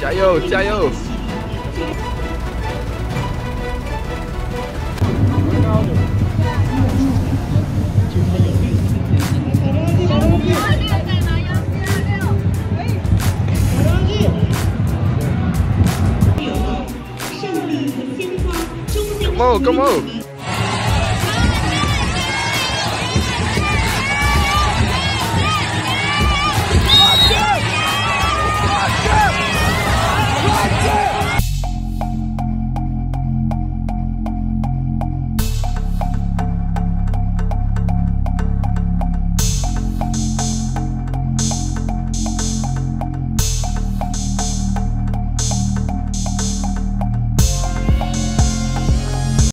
加油加油！Come on, come on.